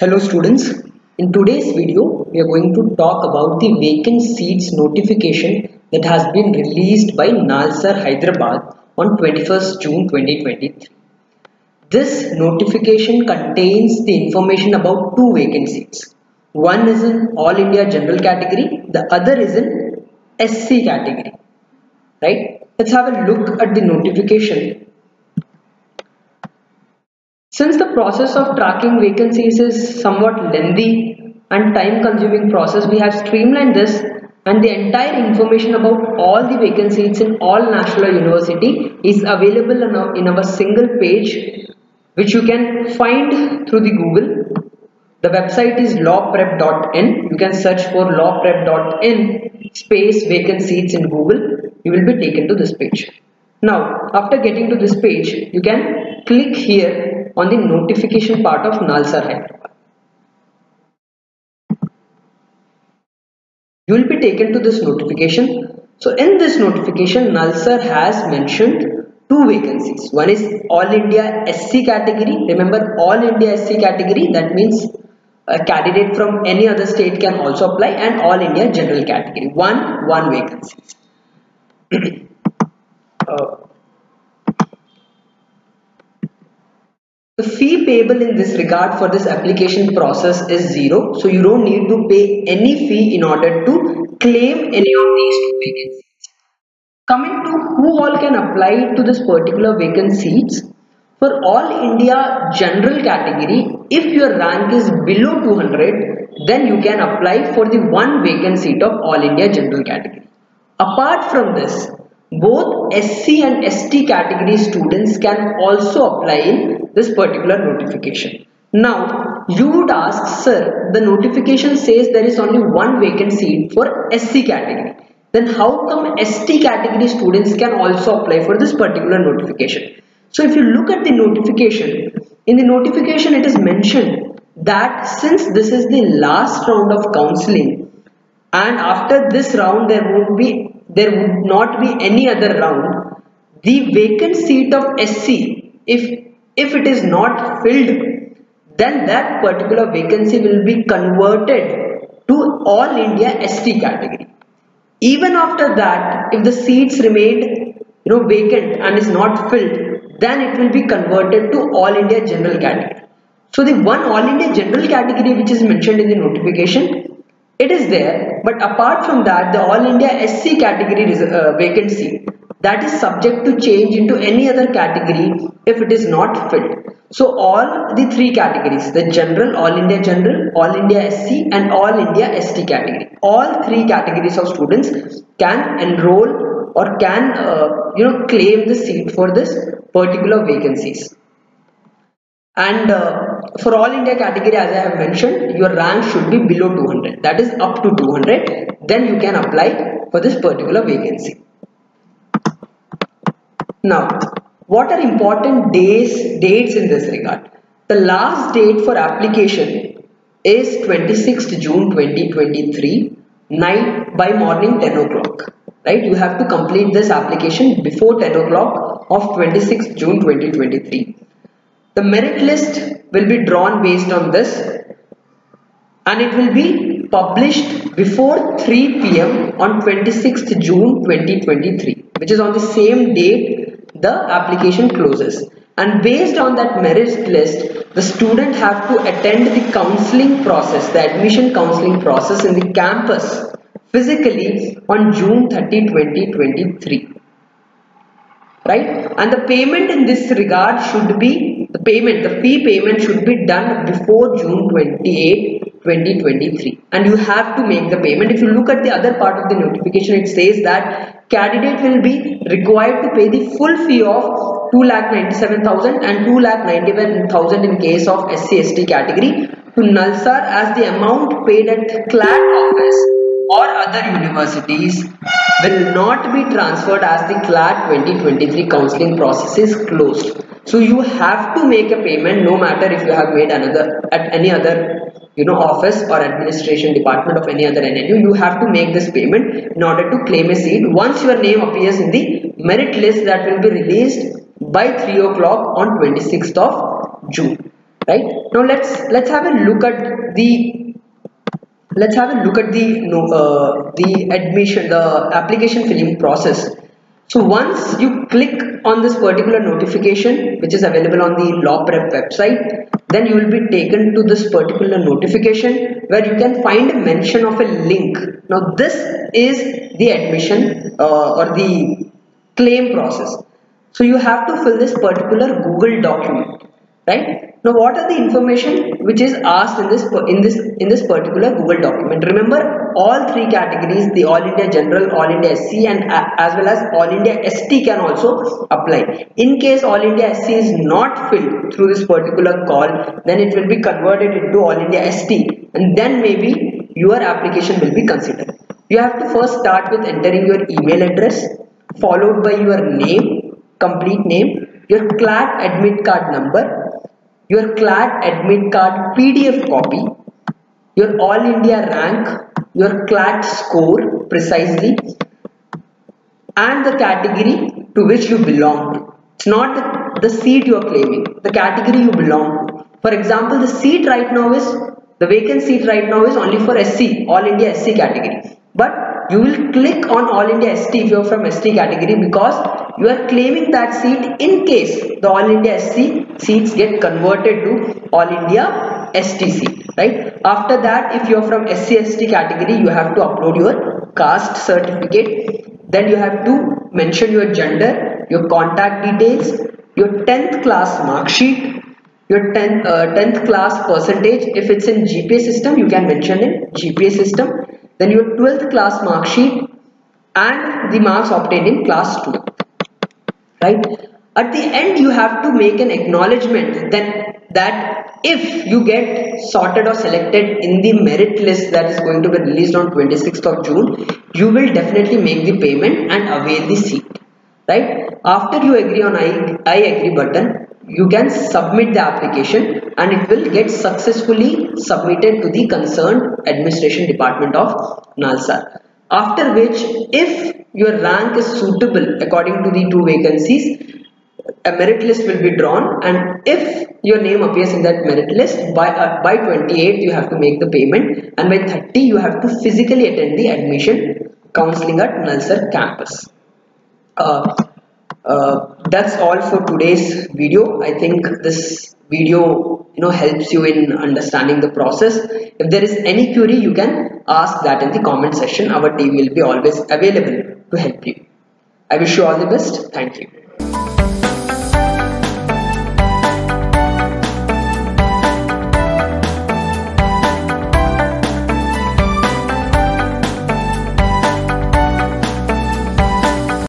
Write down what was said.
Hello students, in today's video we are going to talk about the vacant seats notification that has been released by Nalsar Hyderabad on 21st June 2023. This notification contains the information about two vacant seats. One is in All India General category, the other is in SC category. Right? Let's have a look at the notification since the process of tracking vacancies is somewhat lengthy and time consuming process, we have streamlined this and the entire information about all the vacancies in all national university is available in a, in our single page which you can find through the Google. The website is lawprep.in. You can search for lawprep.in space vacant seats in Google. You will be taken to this page. Now, after getting to this page, you can click here on the notification part of Nalsar Hyderabad. You will be taken to this notification. So in this notification, Nalsar has mentioned two vacancies. One is All India SC category. Remember All India SC category that means a candidate from any other state can also apply and All India General category. One, one vacancy. uh, The fee payable in this regard for this application process is zero. So you don't need to pay any fee in order to claim any of these two vacancies. Coming to who all can apply to this particular vacant seats. For all India general category, if your rank is below 200, then you can apply for the one vacant seat of all India general category. Apart from this, both SC and ST category students can also apply in this particular notification. Now, you would ask, sir, the notification says there is only one vacant seat for SC category. Then how come ST category students can also apply for this particular notification? So if you look at the notification, in the notification it is mentioned that since this is the last round of counseling and after this round there won't be there would not be any other round the vacant seat of SC if if it is not filled, then that particular vacancy will be converted to all India ST category. Even after that, if the seats remained you know vacant and is not filled, then it will be converted to all India general category. So the one all India general category which is mentioned in the notification, it is there. But apart from that, the all India SC category uh, vacancy that is subject to change into any other category if it is not filled. So all the three categories, the general, all India general, all India SC and all India ST category. All three categories of students can enroll or can uh, you know claim the seat for this particular vacancies. And uh, for all India category as I have mentioned, your rank should be below 200. That is up to 200. Then you can apply for this particular vacancy. Now, what are important days, dates in this regard? The last date for application is 26th June 2023, night by morning 10 o'clock. Right? You have to complete this application before 10 o'clock of 26th June 2023. The merit list will be drawn based on this and it will be published before 3 pm on 26th June 2023 which is on the same date the application closes. And based on that merit list the student have to attend the counseling process the admission counseling process in the campus physically on June 30 2023 right? And the payment in this regard should be payment the fee payment should be done before June 28 2023 and you have to make the payment if you look at the other part of the notification it says that candidate will be required to pay the full fee of 2,97,000 and 2,91,000 in case of SC/ST category to Nalsar as the amount paid at CLAT office or other universities will not be transferred as the CLAT 2023 counseling process is closed. So you have to make a payment no matter if you have made another at any other you know office or administration department of any other NLU you have to make this payment in order to claim a seat. Once your name appears in the merit list that will be released by 3 o'clock on 26th of June right? Now let's let's have a look at the let's have a look at the uh, the admission the application filling process so once you click on this particular notification which is available on the law prep website then you will be taken to this particular notification where you can find a mention of a link. Now this is the admission uh, or the claim process. So you have to fill this particular google document right now what are the information which is asked in this in this in this particular Google document? Remember all three categories the All India General, All India SC and uh, as well as All India ST can also apply. In case All India SC is not filled through this particular call then it will be converted into All India ST and then maybe your application will be considered. You have to first start with entering your email address followed by your name, complete name, your CLAT admit card number your CLAT admit card PDF copy, your All India rank, your CLAT score precisely, and the category to which you belong. It's not the seat you are claiming, the category you belong to. For example, the seat right now is, the vacant seat right now is only for SC, All India SC category. But you will click on All India ST if you are from ST category because you are claiming that seat in case the All India ST seats get converted to All India STC right? After that if you are from SC ST category you have to upload your caste certificate. Then you have to mention your gender your contact details your 10th class mark sheet your 10th, uh, 10th class percentage. If it's in GPA system you can mention in GPA system then your 12th class mark sheet and the marks obtained in class 2 right? At the end you have to make an acknowledgement then that if you get sorted or selected in the merit list that is going to be released on 26th of June you will definitely make the payment and avail the seat. Right? After you agree on I, I agree button you can submit the application and it will get successfully submitted to the concerned administration department of NALSAR after which if your rank is suitable according to the two vacancies a merit list will be drawn and if your name appears in that merit list by uh, by 28 you have to make the payment and by 30 you have to physically attend the admission counseling at Nalsar campus. Uh, uh, that's all for today's video I think this video you know helps you in understanding the process if there is any query you can ask that in the comment section our team will be always available to help you. I wish you all the best. Thank you.